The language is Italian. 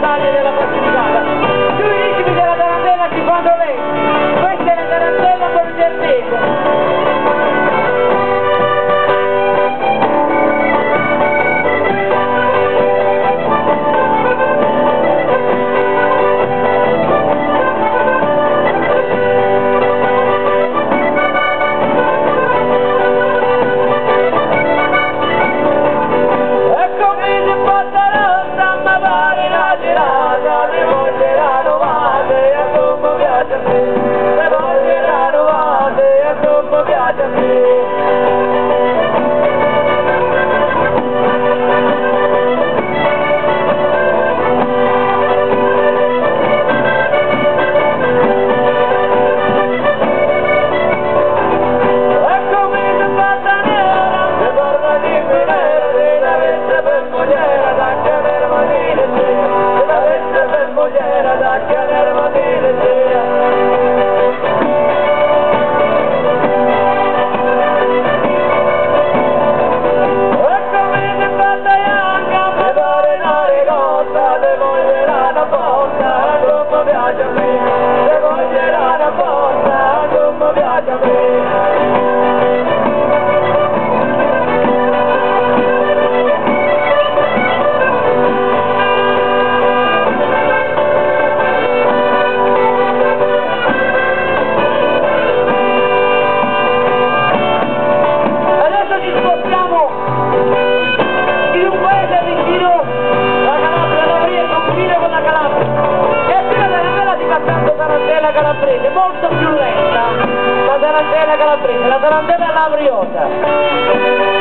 sale della la tarantella labriosa